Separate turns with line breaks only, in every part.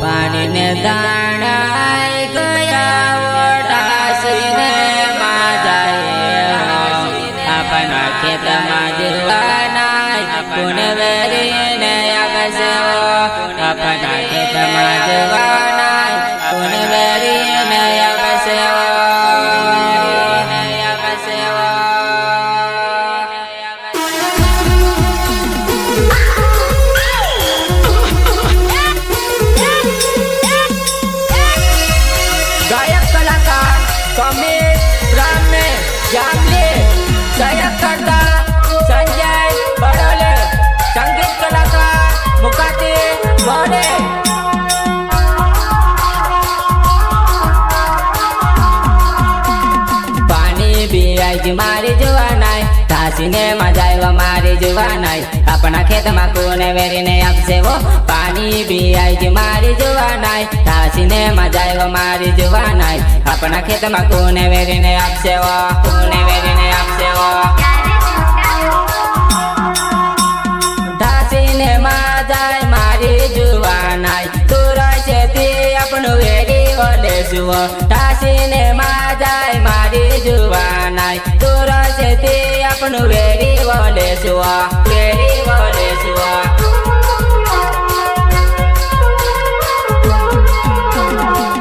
પાણીને દાણા ધાસીને મજાય મારી જવાનાય આપણા ખેતમાં કોને વેરીને આપશે વો પાણી પીવાય મારી જવાનાય ધાસીને મજાય મારી જવાનાય આપણા ખેતમાં કોને વેરીને આપશે વો કોને વેરીને આપશે વો ધાસીને મજાય મારી જવાનાય તું છે તે આપણું વેરી ઓલે જુઓ ધાસીને મજાય મારી જવાનાય તું છે તે આપણું વેરી ઓલે જુઓ વેરી ઓલે જુઓ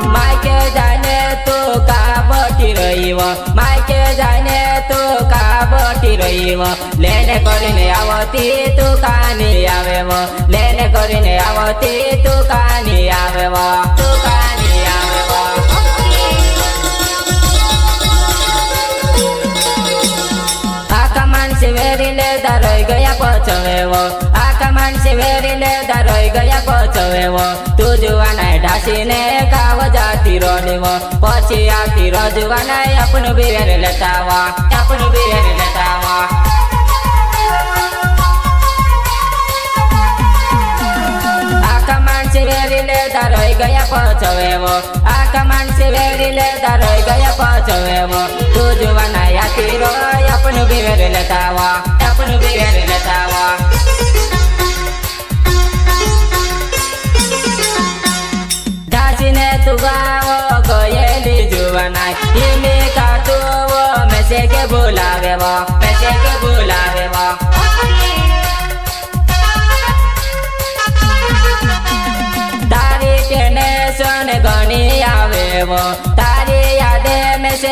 માઈકે જાને તો કાબટી રહીવ માઈકે જાને તો કાબટી રહીવ લેને કરીને આવતી તું કાની આવેવ લેને કરીને આવતી તું કાની આવેવ તું કાની ગયા પચવેવો આખા માણસે વેરીને દારોઈ ગયા પચવેવો તું જુવાનાય ઢાસીને કાવ જાતી રોડેવો પછી આવતી રોજવાનાય આપણું બિવેર લેતાવા આપણું બિવેર લેતાવા દારોઈ ગયા પચવેવો આખા માણસે વેરીને દારોઈ ગયા પચવેવો તું જુવાના યાતી રોય આપણું બિવેર લેતાવા આપણું બિવેર લેતાવા ઢાસીને તું ગાવો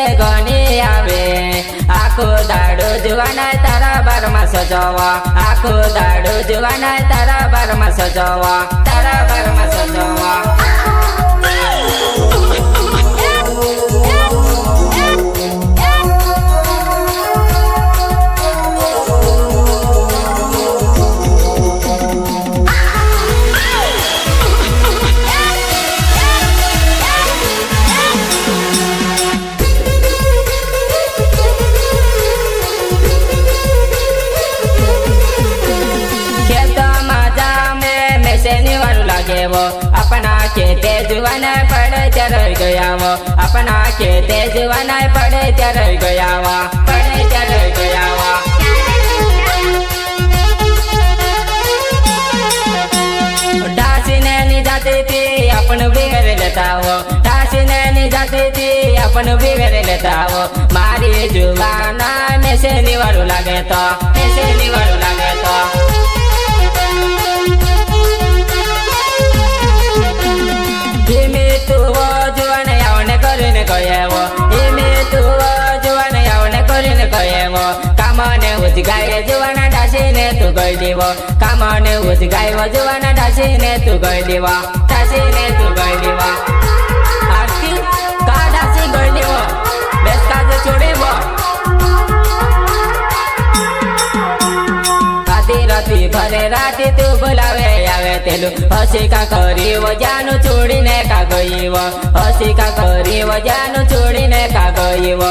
મેસે ઘણી આવે આખો દાડો જવાના તારા બારમાં સજવા આખો દાડો જવાના તારા બારમાં સજવા તારા બારમાં સજવા ગયા વો આપણા ખેતે જવાના પડે ત્યારે ગયા વા પડે ત્યારે ગયા વા ડાસીને ની જાતીથી આપણું બિવેર લેતા આવો ડાસીને ની જાતીથી આપણું બિવેર લેતા આવો મારી જુવાના મેસે નિવારું લાગે તો મેસે નિવારું લાગે તો કામને ઉજગાય જુવાના ડાસીને તું ગઈ દેવો કામને ઉજગાય જુવાના ડાસીને તું ગઈ દેવા ડાસીને તું ગઈ દેવા આરતી કા ડાસી ગઈ દેવો બેસ કાજે છોડેવો આધી રાતી ભરે રાતે તું બોલાવે આવે તેલું હસી કા કરી વજાનું છોડીને કા ગઈવ હસી કા કરી વજાનું છોડીને કા ગઈવ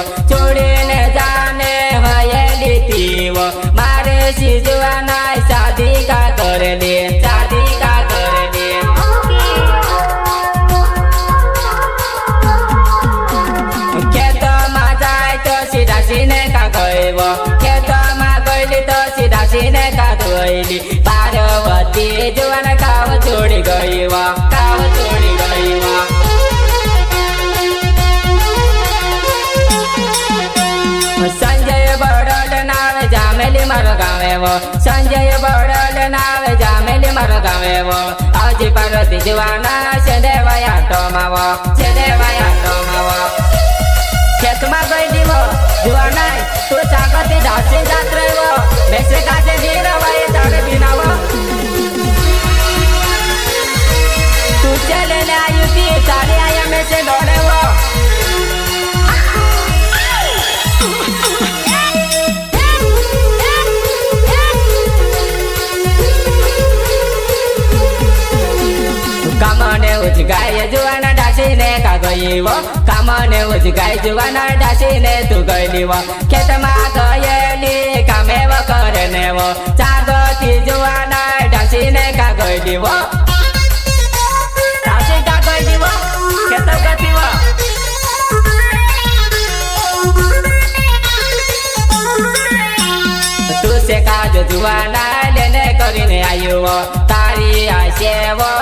खुशी सुहाना शादी का कर ले સંજય બળલ નાવે જામેલી મારો ગાવે વો આવજી પાર્વતી જવાના છે દેવાયા ટોમાવો છે દેવાયા ટોમાવો ખેતમાં ગઈ દીવો. જુવાના તું ચાકતી ધાસી જાત રહેવો બેસે કાચે જીરવાય તારે બિનાવો. તું ચલે ને આયુતી તારે આયા મેસે દોડેવો. કામને ઉજગાય જુવાના ડાસીને કા ગઈવો કામને ઉજગાય જુવાના ડાસીને તું ગઈલીવો ખેતમાં ગયેલી કામે વ કરે નેવો ચાગતી જુવાના ડાસીને કા ગઈલીવો ડાસી કા ગઈલીવો ખેત ગતીવો તું સે કાજ જુવાના લેને કરીને આવ્યો તારી આશેવો મેં સે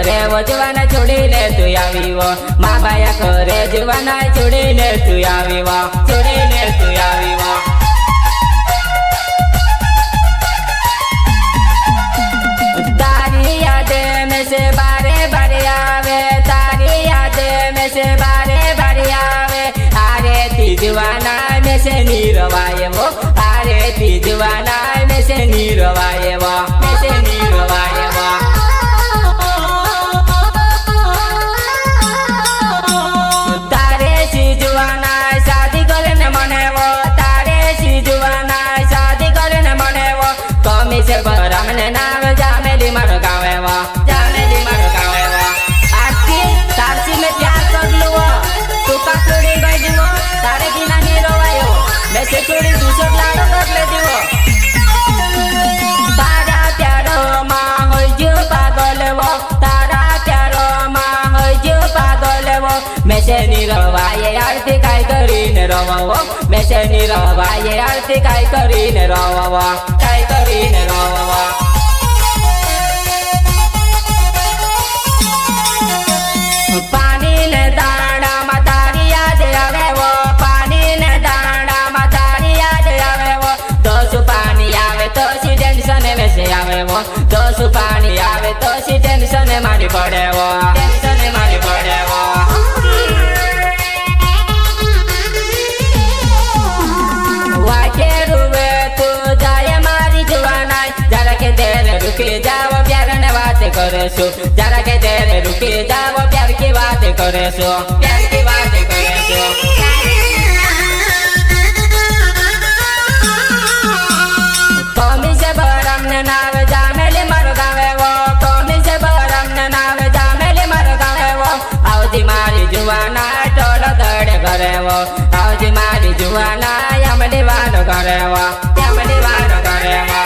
કરે વજવાના છોડીને તું આવી વો મા બાયા કરે જવાના છોડીને તું આવી વો છોડીને તું આવી વો તારી યાદ મેં સે બારે બારે આવે તારી યાદ મેં સે બારે બારે આવે આરે તીજવાના મેં સે નીરવાય વો આરે તીજવાના મેં સે નીરવાય से थोड़ी दूसर लाडो कर ले दियो तारा प्यारो माँ हो जो पागल वो तारा प्यारो माँ हो जो पागल वो मैं से ये आरती काय करी ने रवा ये आरती काय करी रवा પડેવો ટેન્શન મારી પડેવો વાગે રૂવે તું જાય મારી જવાના જરા કે દેર રૂકી જાવ પ્યાર ને વાત કરશું જરા કે દેર રૂકી જાવ પ્યાર કે વાત કરશું પ્યાર કરેવો આવજ મારી જુવાના યમડી વાલો કરેવો યમડી વાલો કરેવો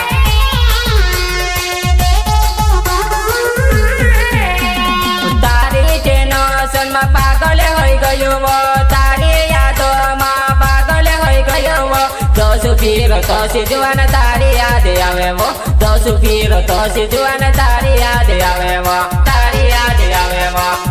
તારી જેનો સન્મા પાગલ હોઈ ગયું તારી યાદોમાં પાગલ હોઈ ગયું તો સુફીર તો સિજવાન તારી યાદ આવે વો તો સુફીર તો સિજવાન તારી યાદ આવે વો તારી યાદ આવે વો